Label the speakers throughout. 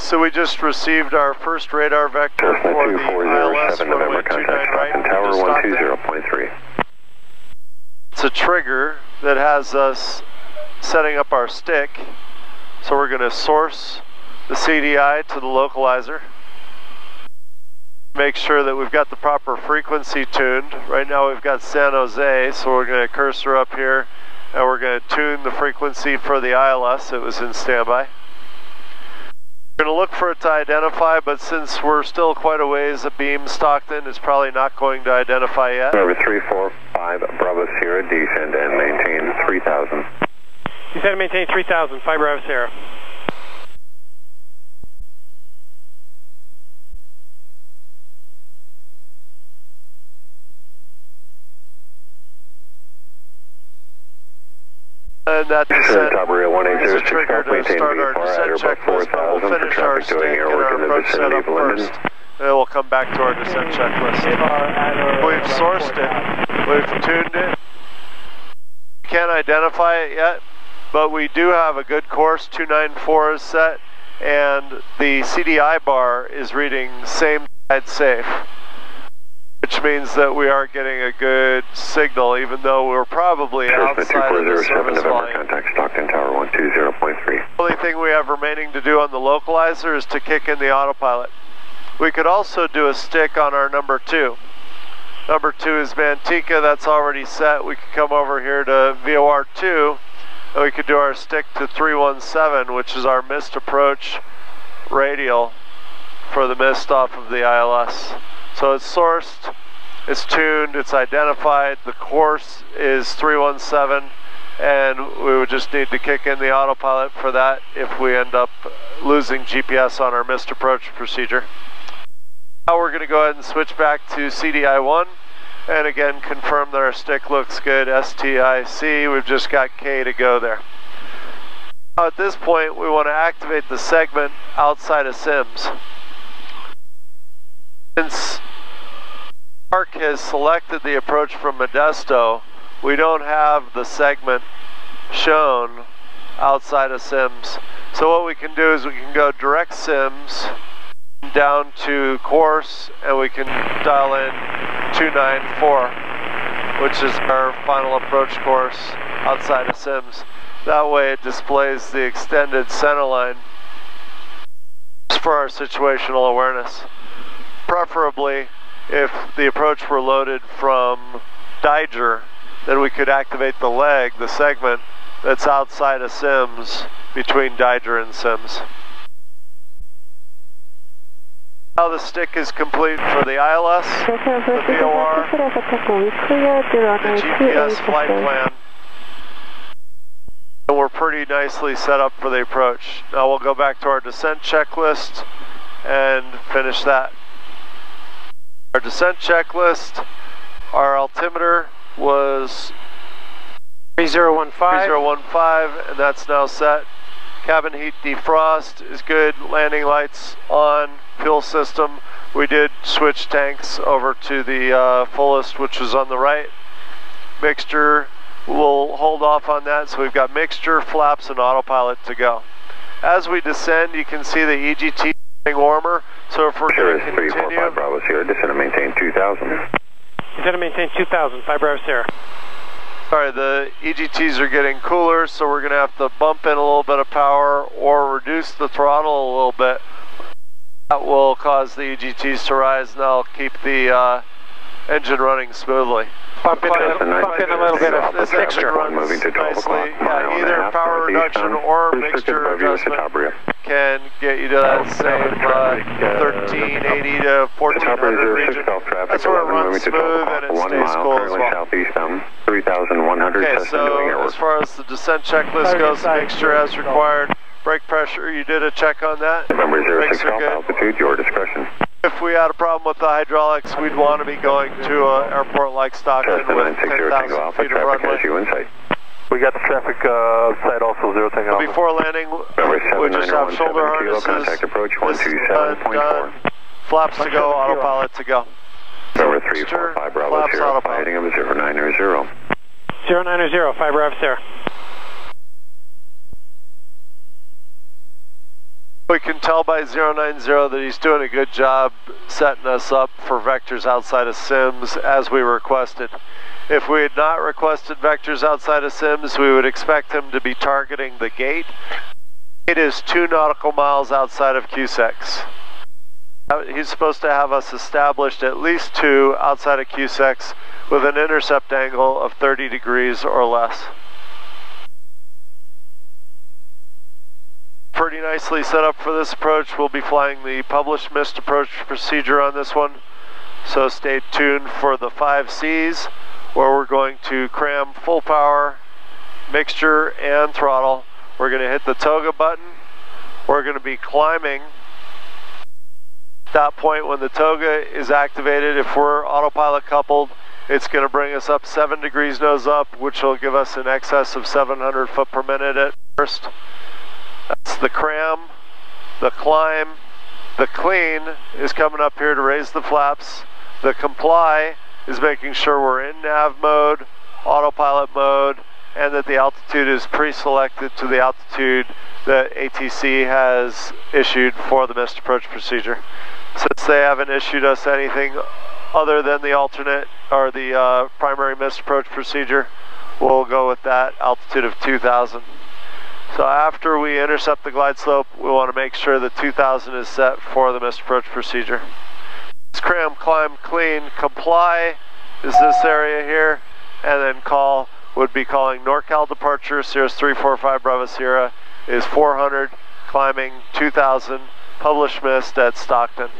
Speaker 1: So we just received our first radar vector for the ILS
Speaker 2: November,
Speaker 1: runway 29
Speaker 2: contact
Speaker 1: right.
Speaker 2: Tower 120.3.
Speaker 1: It's a trigger that has us setting up our stick. So we're going to source the CDI to the localizer. Make sure that we've got the proper frequency tuned. Right now we've got San Jose, so we're going to cursor up here and we're going to tune the frequency for the ILS. It was in standby. We're going to look for it to identify, but since we're still quite a ways abeam Stockton, it's probably not going to identify yet.
Speaker 2: Number 345 Bravo Sierra, descend and maintain 3000.
Speaker 3: Descend and maintain 3000, Five Bravo Sierra.
Speaker 1: And that descent uh,
Speaker 2: Top rail
Speaker 1: is a
Speaker 2: 1806
Speaker 1: trigger uh,
Speaker 2: to
Speaker 1: start our
Speaker 2: VFR at or
Speaker 1: descent checklist, but we'll finish our
Speaker 2: traffic
Speaker 1: stick and our
Speaker 2: in the
Speaker 1: approach setup first, then we'll come back to our descent checklist. We've sourced it, we've tuned it. We can't identify it yet, but we do have a good course, 294 is set, and the CDI bar is reading same side safe which means that we are getting a good signal, even though we're probably outside of the
Speaker 2: 2407
Speaker 1: service
Speaker 2: November,
Speaker 1: volume.
Speaker 2: contact Stockton Tower 120.3.
Speaker 1: The only thing we have remaining to do on the localizer is to kick in the autopilot. We could also do a stick on our number two. Number two is Manteca, that's already set. We could come over here to VOR 2 and we could do our stick to 317, which is our missed approach radial for the missed off of the ILS. So it's sourced, it's tuned, it's identified, the course is 317, and we would just need to kick in the autopilot for that if we end up losing GPS on our missed approach procedure. Now we're going to go ahead and switch back to CDI1 and again confirm that our stick looks good, STIC, we've just got K to go there. Now at this point we want to activate the segment outside of SIMS. Since Mark has selected the approach from Modesto, we don't have the segment shown outside of SIMS. So what we can do is we can go direct SIMS down to course and we can dial in 294 which is our final approach course outside of SIMS. That way it displays the extended center line for our situational awareness. Preferably if the approach were loaded from Diger, then we could activate the leg, the segment that's outside of SIMS between Diger and SIMS. Now the stick is complete for the ILS, the VOR, the GPS flight plan. And we're pretty nicely set up for the approach. Now we'll go back to our descent checklist and finish that. Our descent checklist, our altimeter was
Speaker 3: 3015.
Speaker 1: 3015 and that's now set. Cabin heat defrost is good, landing lights on, fuel system. We did switch tanks over to the uh, fullest which was on the right. Mixture, we'll hold off on that so we've got mixture, flaps and autopilot to go. As we descend you can see the EGT getting warmer so if we're going to
Speaker 2: 345
Speaker 1: continue
Speaker 2: Bravo Sierra, descend and maintain 2000.
Speaker 3: Descend and maintain 2000, Five Bravo Sierra.
Speaker 1: Sorry, the EGTs are getting cooler, so we're going to have to bump in a little bit of power or reduce the throttle a little bit. That will cause the EGTs to rise and that'll keep the uh, engine running smoothly.
Speaker 3: Bump in, a little, bump in a little bit of
Speaker 1: This um,
Speaker 3: mixture.
Speaker 1: engine runs
Speaker 2: Moving to 12 o'clock,
Speaker 1: nicely. Yeah, either power reduction or mixture
Speaker 2: above you with the
Speaker 1: adjustment can get you to that same uh, uh 1380 to
Speaker 2: The top
Speaker 1: 1400
Speaker 2: rear
Speaker 1: region.
Speaker 2: 06 Golf traffic,
Speaker 1: That's where it
Speaker 2: 11
Speaker 1: runs
Speaker 2: to 12
Speaker 1: smooth
Speaker 2: o'clock,
Speaker 1: and it
Speaker 2: 1
Speaker 1: stays
Speaker 2: mile
Speaker 1: cool as well.
Speaker 2: Um, 3100
Speaker 1: Okay,
Speaker 2: Cessna doing air
Speaker 1: so as far as the descent checklist goes, mixture as required. Brake pressure, you did a check on that?
Speaker 2: November 06
Speaker 1: Brakes are
Speaker 2: Golf
Speaker 1: good.
Speaker 2: altitude, your discretion.
Speaker 1: If we had a problem with the hydraulics, we'd want to be going to an airport like Stockton with 10,000 feet of runway.
Speaker 2: you.
Speaker 4: We got the traffic uh, side also, zero Tango Alpha.
Speaker 1: Before landing, we just have shoulder
Speaker 2: 7 kilo,
Speaker 1: harnesses.
Speaker 2: contact approach
Speaker 1: This is done,
Speaker 2: 127.4.
Speaker 1: Flaps to go, autopilot to go.
Speaker 2: November
Speaker 1: Mixture,
Speaker 2: 345 Bravo
Speaker 1: flaps,
Speaker 2: Sierra,
Speaker 1: autopilot.
Speaker 2: heading of 0900.
Speaker 3: 090, Five Bravo Sierra.
Speaker 1: We can tell by 090 that he's doing a good job setting us up for vectors outside of SIMS as we requested. If we had not requested vectors outside of SIMS, we would expect him to be targeting the gate. It is two nautical miles outside of QSEX. Uh, he's supposed to have us established at least two outside of QSEX with an intercept angle of 30 degrees or less. Pretty nicely set up for this approach. We'll be flying the published missed approach procedure on this one. So stay tuned for the five C's where we're going to cram full power, mixture, and throttle. We're going to hit the toga button. We're going to be climbing that point when the toga is activated. If we're autopilot coupled, it's going to bring us up 7 degrees nose up, which will give us an excess of 700 foot per minute at first. That's the cram, the climb, the clean is coming up here to raise the flaps. The comply is making sure we're in nav mode, autopilot mode, and that the altitude is pre-selected to the altitude that ATC has issued for the missed approach procedure. Since they haven't issued us anything other than the alternate or the uh, primary missed approach procedure, we'll go with that altitude of 2,000. So after we intercept the glide slope, we want to make sure that 2000 is set for the missed approach procedure. Cram, climb, clean, comply is this area here, and then call would be calling NorCal departure, Cirrus 345 Bravo Sierra is 400, climbing 2000, published missed at Stockton.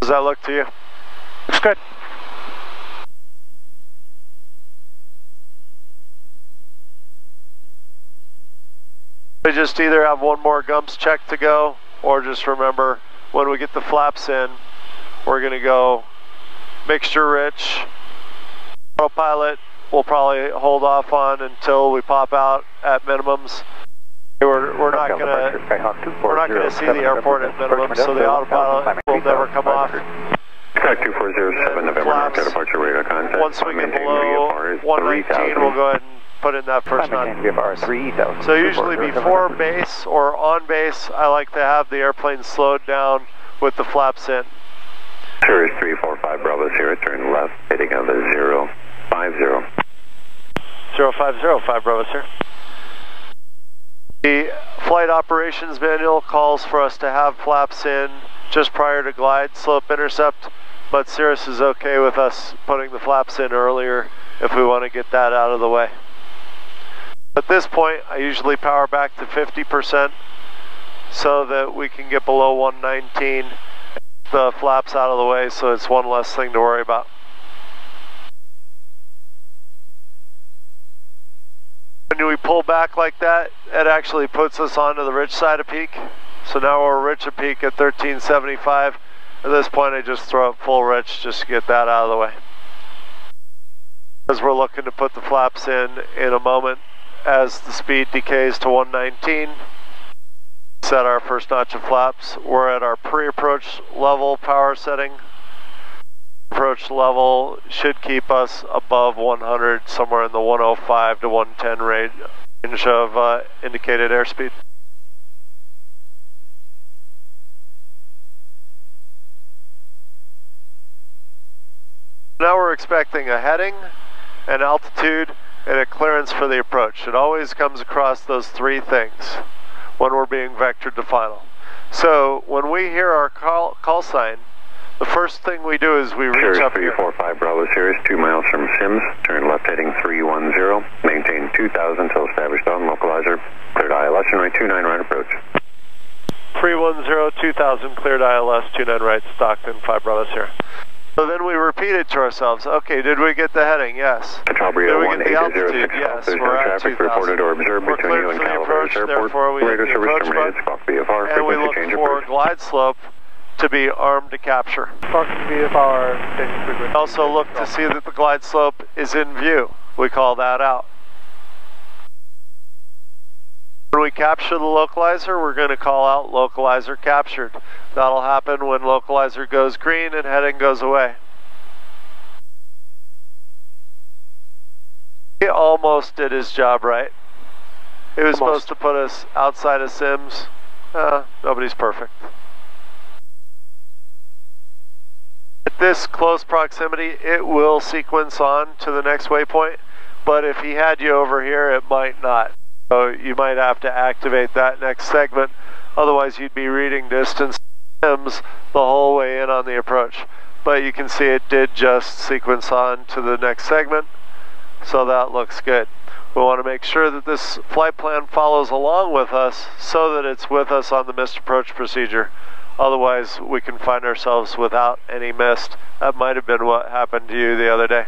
Speaker 1: Does that look to you?
Speaker 3: Looks good.
Speaker 1: We just either have one more GUMPS check to go, or just remember when we get the flaps in, we're to go mixture rich. Autopilot we'll probably hold off on until we pop out at minimums. We're, we're not to we're not to see the airport at minimum, so the autopilot will never come off.
Speaker 2: Sky 2407 November departure radar contact.
Speaker 1: Once we get below 119, we'll go ahead and put in that first nut. So usually before base or on base, I like to have the airplane slowed down with the flaps in.
Speaker 2: Cirrus 345 Bravo Sierra, turn left, heading of a 050.
Speaker 1: 0505 Bravo Sierra. The flight operations manual calls for us to have flaps in just prior to glide slope intercept, but Cirrus is okay with us putting the flaps in earlier if we want to get that out of the way. At this point, I usually power back to 50% so that we can get below 119 the flaps out of the way so it's one less thing to worry about. When we pull back like that, it actually puts us onto the rich side of peak. So now we're rich at peak at 1375. At this point I just throw up full rich just to get that out of the way. As we're looking to put the flaps in in a moment as the speed decays to 119. Set our first notch of flaps. We're at our pre-approach level power setting. Approach level should keep us above 100, somewhere in the 105 to 110 range of uh, indicated airspeed. Now we're expecting a heading, and altitude, and a clearance for the approach. It always comes across those three things when we're being vectored to final. So when we hear our call, call sign, the first thing we do is we reach
Speaker 2: Cirrus
Speaker 1: up
Speaker 2: 345 Bravo Sierra, 2 miles from Sims, turn left heading 310, maintain 2000 until established on localizer, cleared ILS and right 29 right approach.
Speaker 1: 310 2000 cleared ILS 29 right Stockton 5 Bravo Sierra. So then we repeat it to ourselves. Okay, did we get the heading? Yes.
Speaker 2: Calabria
Speaker 1: Did we get the altitude? Yes.
Speaker 2: There's
Speaker 1: We're
Speaker 2: no
Speaker 1: at
Speaker 2: traffic
Speaker 1: 2000.
Speaker 2: reported or observed
Speaker 1: We're
Speaker 2: between you and
Speaker 1: for the approach,
Speaker 2: Airport.
Speaker 1: therefore we hit
Speaker 2: Radar
Speaker 1: the
Speaker 2: service
Speaker 1: approach
Speaker 2: terminated.
Speaker 1: button.
Speaker 2: Squawk VFR,
Speaker 1: And we
Speaker 2: frequency
Speaker 1: look
Speaker 2: change
Speaker 1: for
Speaker 2: approach.
Speaker 1: glide slope to be armed to capture.
Speaker 3: Fox VFR.
Speaker 1: Also look to see that the glide slope is in view. We call that out. When we capture the localizer, we're going to call out localizer captured. That'll happen when localizer goes green and heading goes away. He almost did his job right. He was
Speaker 3: Almost.
Speaker 1: supposed to put us outside of Sims. Uh, nobody's perfect. At this close proximity, it will sequence on to the next waypoint, but if he had you over here, it might not. So you might have to activate that next segment, otherwise you'd be reading distance the whole way in on the approach. But you can see it did just sequence on to the next segment, so that looks good. We want to make sure that this flight plan follows along with us so that it's with us on the missed approach procedure. Otherwise, we can find ourselves without any missed. That might have been what happened to you the other day.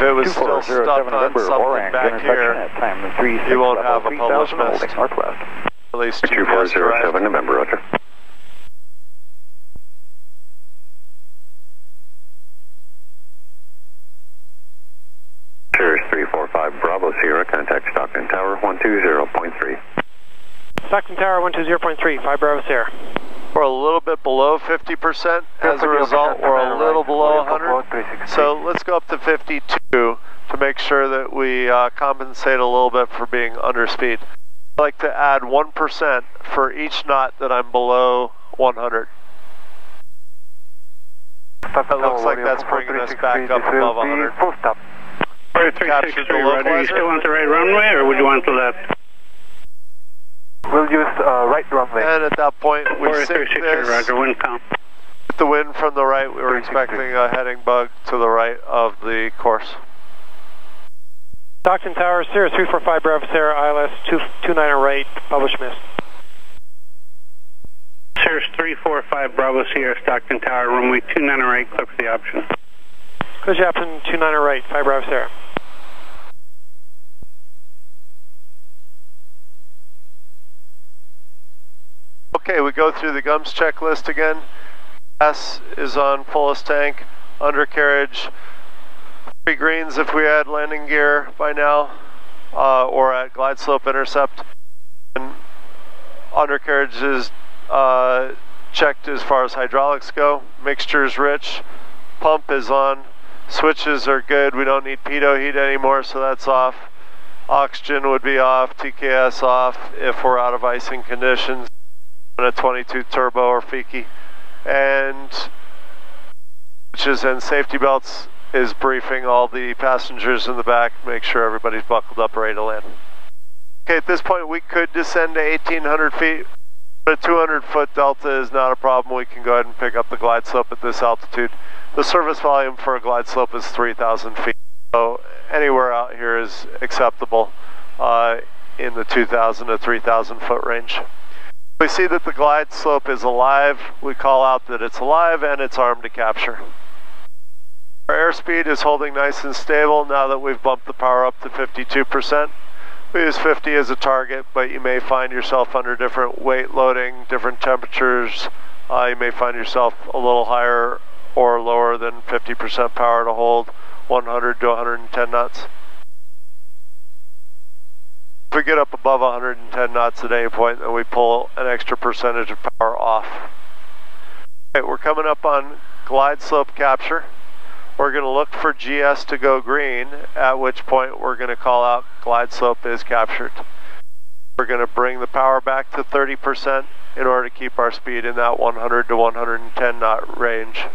Speaker 1: If it was oh still stuck on
Speaker 5: November,
Speaker 1: something
Speaker 5: Orange,
Speaker 1: back here,
Speaker 5: at time 3
Speaker 1: you won't have a published missed.
Speaker 5: Northwest.
Speaker 1: at least you guessed right.
Speaker 2: 2407 November, roger. Cirrus 345 Bravo Sierra, contact Stockton Tower 120.3.
Speaker 3: Stockton Tower 120.3, 5 Bravo Sierra.
Speaker 1: We're a little bit below 50%. As a result, we're a little below 100. So let's go up to 52 to make sure that we uh, compensate a little bit for being under speed. I'd like to add 1% for each knot that I'm below 100. That looks like that's bringing us back up above 100.
Speaker 4: Full stop.
Speaker 1: Captured the
Speaker 6: Roger, you still want the right runway or would you want the left?
Speaker 4: We'll use uh, right runway.
Speaker 1: And at that point, we
Speaker 6: Four
Speaker 1: sync
Speaker 6: three six
Speaker 1: this.
Speaker 6: Roger, wind calm.
Speaker 1: With the wind from the right, we were expecting a heading bug to the right of the course.
Speaker 3: Stockton Tower, Cirrus 345 Bravo Sierra, ILS 229 right, published missed.
Speaker 6: Cirrus 345 Bravo Sierra, Stockton Tower, runway 29 right, click for the option.
Speaker 3: Close your option 29 right, 5 Bravo Sierra.
Speaker 1: Okay, we go through the GUMPS checklist again. S is on fullest tank, undercarriage, three greens if we had landing gear by now, uh, or at glide slope intercept. And undercarriage is uh, checked as far as hydraulics go. Mixture is rich. Pump is on. Switches are good. We don't need pitot heat anymore, so that's off. Oxygen would be off. TKS off if we're out of icing conditions on a 22 turbo or Fiki. And switches and safety belts is briefing all the passengers in the back, make sure everybody's buckled up, ready to land. Okay, at this point we could descend to 1800 feet. But a 200 foot delta is not a problem. We can go ahead and pick up the glide slope at this altitude. The service volume for a glide slope is 3,000 feet. So anywhere out here is acceptable uh, in the 2,000 to 3,000 foot range. We see that the glide slope is alive. We call out that it's alive and it's armed to capture. Our airspeed is holding nice and stable now that we've bumped the power up to 52%. We use 50 as a target, but you may find yourself under different weight loading, different temperatures. Uh, you may find yourself a little higher or lower than 50% power to hold 100 to 110 knots. If we get up above 110 knots at any point, then we pull an extra percentage of power off. Okay, we're coming up on glide slope capture. We're going to look for GS to go green, at which point we're going to call out glide slope is captured. We're going to bring the power back to 30% in order to keep our speed in that 100 to 110 knot range.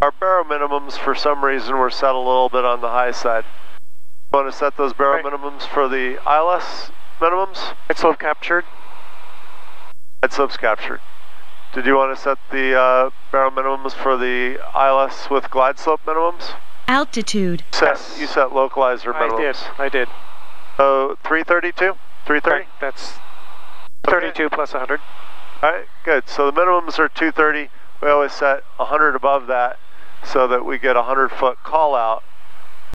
Speaker 1: Our baro minimums, for some reason, were set a little bit on the high side. You want to set those baro
Speaker 3: Right.
Speaker 1: minimums for the ILS minimums?
Speaker 3: Glide slope captured.
Speaker 1: Glide slope's captured. Did you want to set the uh, baro minimums for the ILS with glide slope minimums?
Speaker 7: Altitude.
Speaker 1: Set,
Speaker 3: Yes.
Speaker 1: You set localizer
Speaker 3: I
Speaker 1: minimums.
Speaker 3: did, I did.
Speaker 1: So 332? 330?
Speaker 3: Right, that's
Speaker 1: Okay.
Speaker 3: 32 plus 100.
Speaker 1: Alright, good. So the minimums are 230. We always set 100 above that so that we get a 100 foot call out